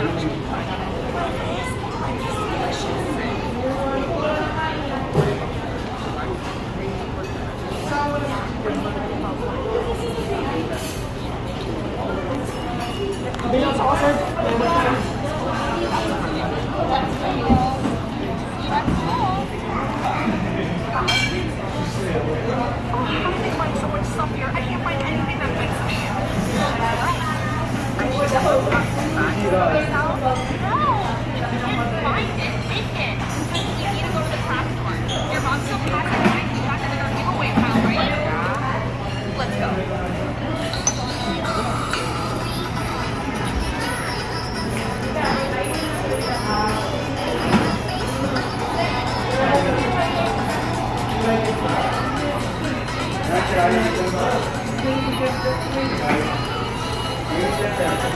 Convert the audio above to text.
Gracias. Let's go.